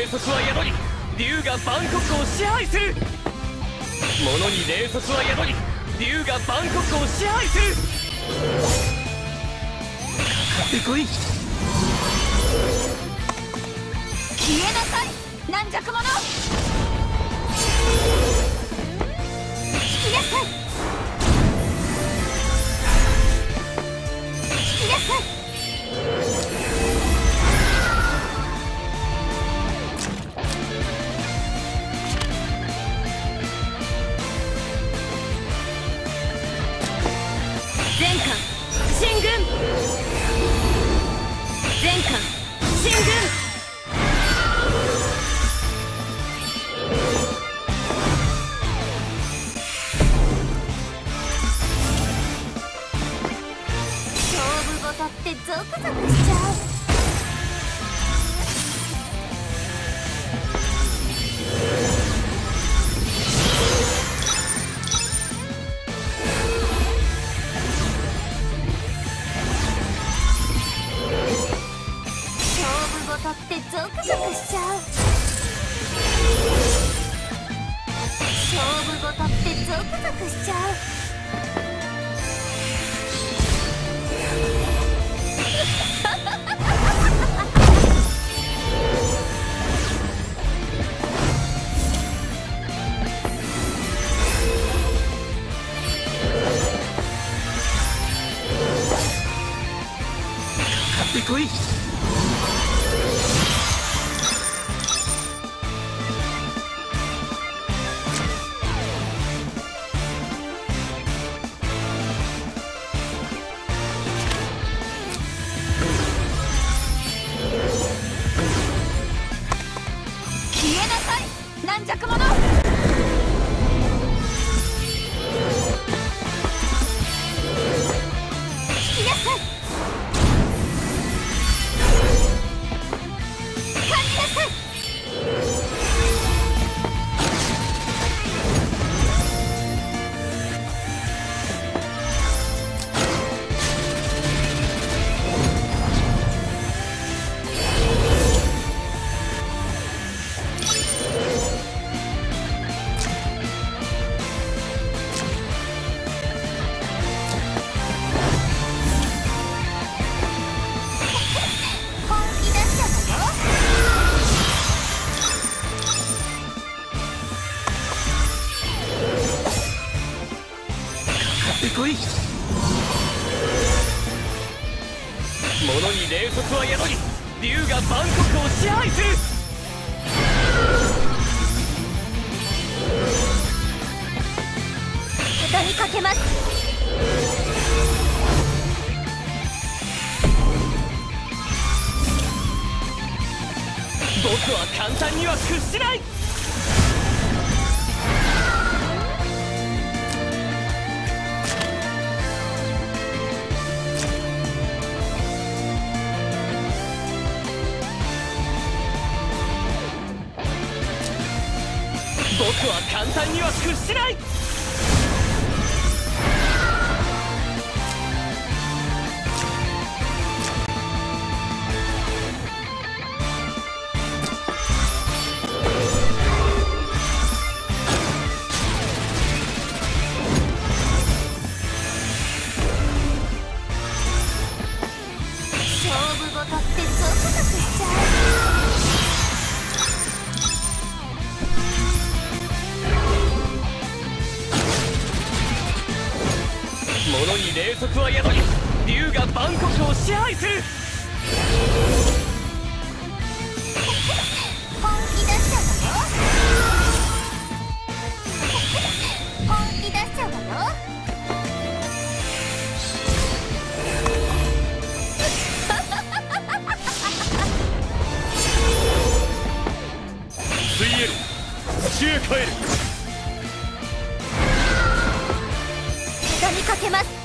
霊則は宿り竜がバンコクを支配する。物に霊則は宿り竜がバンコクを支配する。かかってこい消えなさい軟弱者。勝負事ってゾクゾクしちゃう。かかってこい。消えなさい。軟弱者。ってこい。物に霊則は宿り竜が万国を支配する。畳みかけます。僕は簡単には屈しない僕は簡単には屈しない。物に霊則は宿り竜が万国を支配する。本気出しちゃうわよ本気出しちゃうわよへ帰る。畳みかけます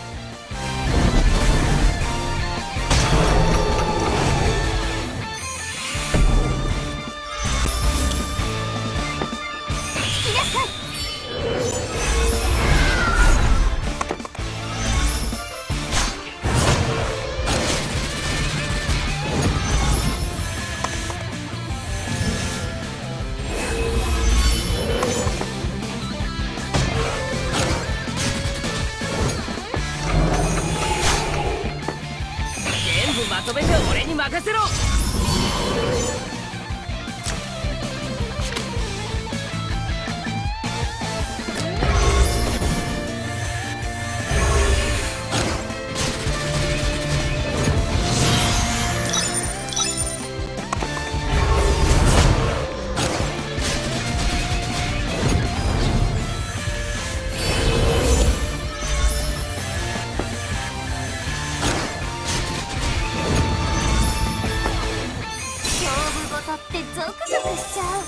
ってゾクゾクしちゃう。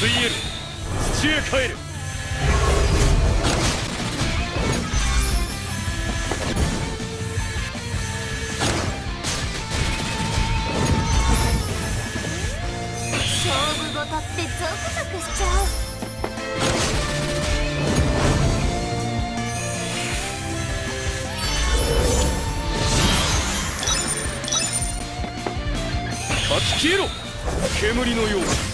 水エル土へ帰る。消えろ。煙のよう